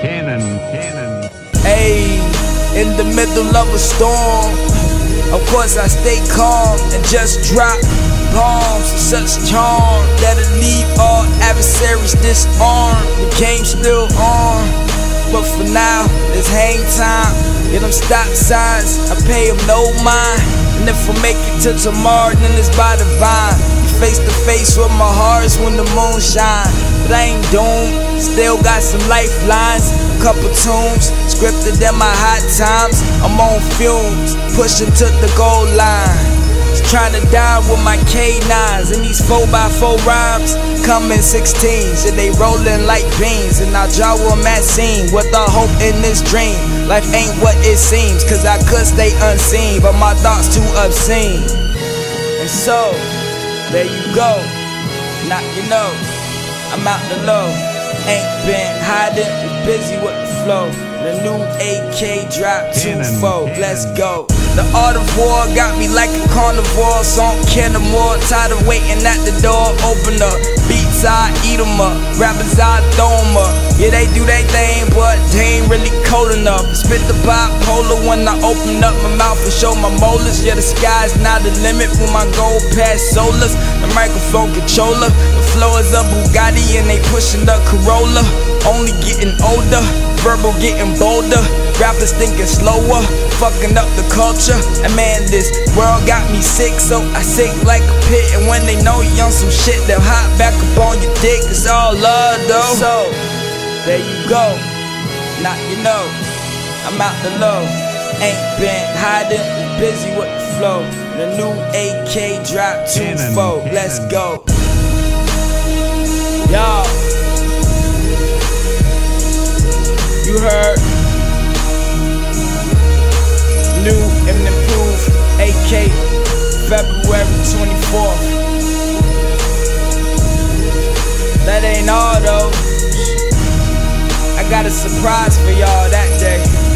Cannon, cannon. Hey, in the middle of a storm. Of course, I stay calm and just drop bombs of such charm that'll leave all adversaries disarmed. The game's still on, but for now, it's hang time. Get them stop signs, I pay them no mind. And if I make it to tomorrow, then it's by divine. Face to face with my hearts when the moon shines. But I ain't doomed, still got some lifelines. A couple tunes, scripted in my hot times. I'm on fumes, pushing to the goal line. Trying to die with my K9s and these 4x4 rhymes coming 16s and they rolling like beans and I draw at scene with the hope in this dream. Life ain't what it seems, cause I could stay unseen, but my thoughts too obscene. And so, there you go. Now you know, I'm out the low. Ain't been hiding, busy with the flow. The new AK drop 2-4, let's go. The art of war got me like a carnivore. Song more. tired of waiting at the door. Open up, beats I eat them up, rappers I throw them up. Yeah, they do their thing, but they ain't really cold enough. Spit the bipolar when I open up my mouth and show my molars. Yeah, the sky's not the limit when my goal past solars. The microphone controller, the flow is a Bugatti and they pushing the Corolla. Only getting older, verbal getting bolder. Rappers thinking slower, fucking up the culture. And man, this world got me sick, so I sink like a pit. And when they know you on some shit, they'll hop back up on your dick. It's all love, though. So, there you go. Now you know, I'm out the low. Ain't been hiding, busy with the flow. The new AK drop 2-4. Let's go. Y'all. You heard new and improved AK February 24th. That ain't all though. I got a surprise for y'all that day.